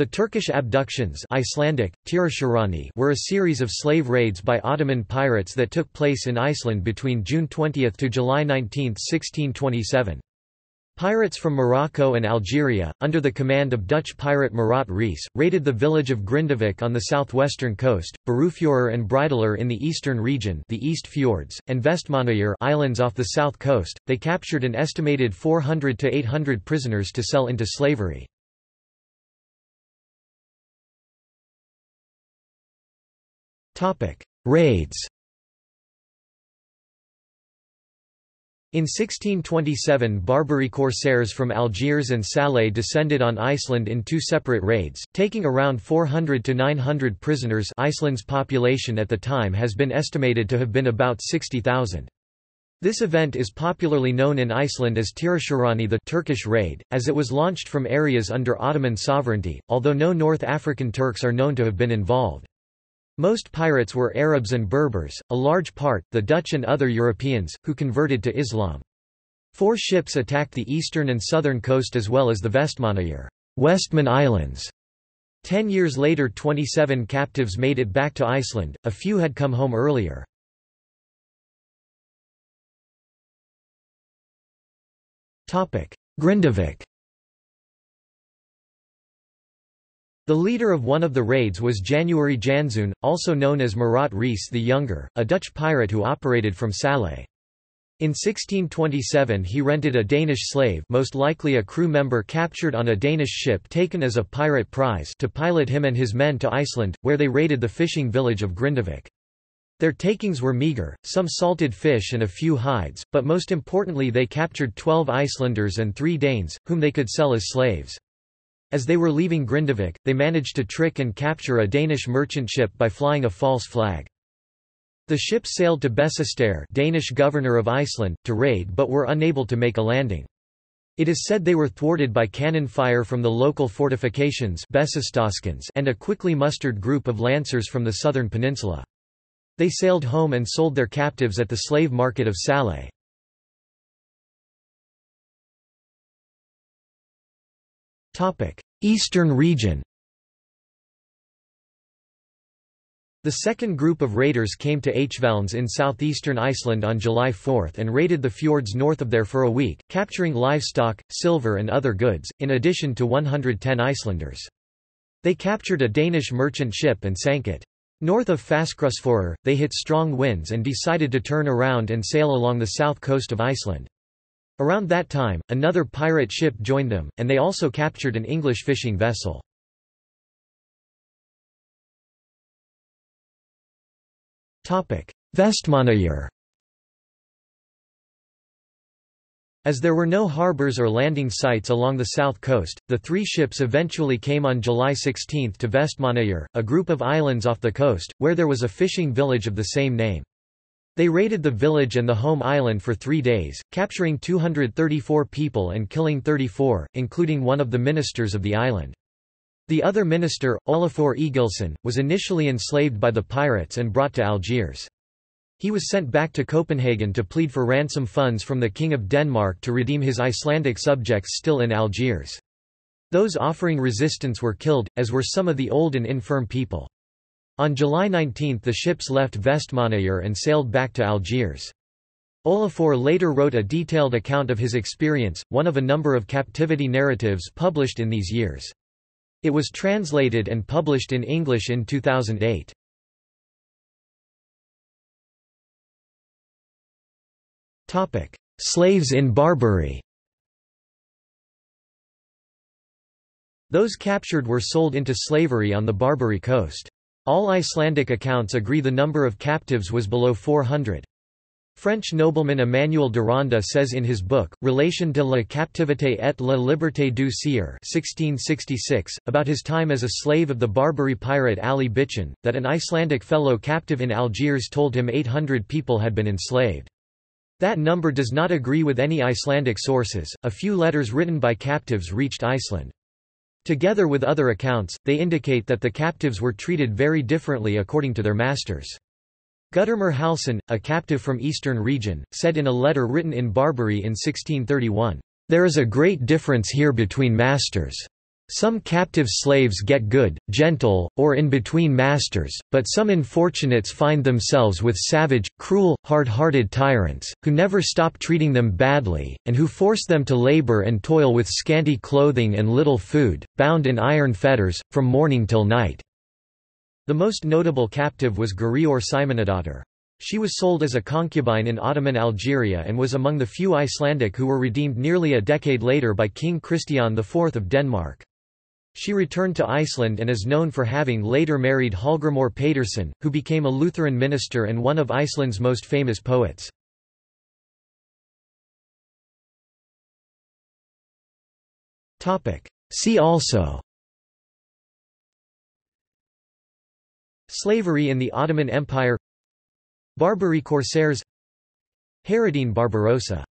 The Turkish abductions Icelandic, were a series of slave raids by Ottoman pirates that took place in Iceland between June 20 to July 19, 1627. Pirates from Morocco and Algeria, under the command of Dutch pirate Murat Reis, raided the village of Grindavík on the southwestern coast, Berufjörður and Breiðdalur in the eastern region the East Fjords, and Vestmannaeyjar islands off the south coast. They captured an estimated 400 to 800 prisoners to sell into slavery. Raids In 1627 Barbary corsairs from Algiers and Salé descended on Iceland in two separate raids, taking around 400 to 900 prisoners Iceland's population at the time has been estimated to have been about 60,000. This event is popularly known in Iceland as Tyrkjaránið the Turkish raid, as it was launched from areas under Ottoman sovereignty, although no North African Turks are known to have been involved. Most pirates were Arabs and Berbers, a large part, the Dutch and other Europeans, who converted to Islam. Four ships attacked the eastern and southern coast as well as the Vestmannaeyjar Westman Islands. Ten years later 27 captives made it back to Iceland, a few had come home earlier. Grindavík The leader of one of the raids was January Janszoon, also known as Murat Reis the Younger, a Dutch pirate who operated from Salé. In 1627 he rented a Danish slave most likely a crew member captured on a Danish ship taken as a pirate prize to pilot him and his men to Iceland, where they raided the fishing village of Grindavík. Their takings were meagre, some salted fish and a few hides, but most importantly they captured twelve Icelanders and three Danes, whom they could sell as slaves. As they were leaving Grindavík, they managed to trick and capture a Danish merchant ship by flying a false flag. The ship sailed to Bessastaðir Danish governor of Iceland, to raid but were unable to make a landing. It is said they were thwarted by cannon fire from the local fortifications and a quickly mustered group of lancers from the southern peninsula. They sailed home and sold their captives at the slave market of Salé. Eastern region The second group of raiders came to Hvalnes in southeastern Iceland on July 4 and raided the fjords north of there for a week, capturing livestock, silver and other goods, in addition to 110 Icelanders. They captured a Danish merchant ship and sank it. North of Fáskrúðsfjörður, they hit strong winds and decided to turn around and sail along the south coast of Iceland. Around that time, another pirate ship joined them, and they also captured an English fishing vessel. Vestmannaeyjar As there were no harbors or landing sites along the south coast, the three ships eventually came on July 16 to Vestmannaeyjar, a group of islands off the coast, where there was a fishing village of the same name. They raided the village and the home island for three days, capturing 234 people and killing 34, including one of the ministers of the island. The other minister, Olafur Egilsson, was initially enslaved by the pirates and brought to Algiers. He was sent back to Copenhagen to plead for ransom funds from the King of Denmark to redeem his Icelandic subjects still in Algiers. Those offering resistance were killed, as were some of the old and infirm people. On July 19 the ships left Vestmannaeyjar and sailed back to Algiers. Olafur later wrote a detailed account of his experience, one of a number of captivity narratives published in these years. It was translated and published in English in 2008. Slaves in Barbary Those captured were sold into slavery on the Barbary coast. All Icelandic accounts agree the number of captives was below 400. French nobleman Emanuel d'Aranda says in his book, Relation de la captivité et la liberté du Sieur 1666, about his time as a slave of the Barbary pirate Ali Bitchin, that an Icelandic fellow captive in Algiers told him 800 people had been enslaved. That number does not agree with any Icelandic sources. A few letters written by captives reached Iceland. Together with other accounts, they indicate that the captives were treated very differently according to their masters. Guttormur Hallsson, a captive from eastern region, said in a letter written in Barbary in 1631, "...there is a great difference here between masters. Some captive slaves get good, gentle, or in between masters, but some unfortunates find themselves with savage, cruel, hard-hearted tyrants, who never stop treating them badly, and who force them to labor and toil with scanty clothing and little food, bound in iron fetters, from morning till night." The most notable captive was Guðríður Símonardóttir. She was sold as a concubine in Ottoman Algeria and was among the few Icelandic who were redeemed nearly a decade later by King Christian IV of Denmark. She returned to Iceland and is known for having later married Hallgrímur Pétursson, who became a Lutheran minister and one of Iceland's most famous poets. See also Slavery in the Ottoman Empire Barbary Corsairs Hayreddin Barbarossa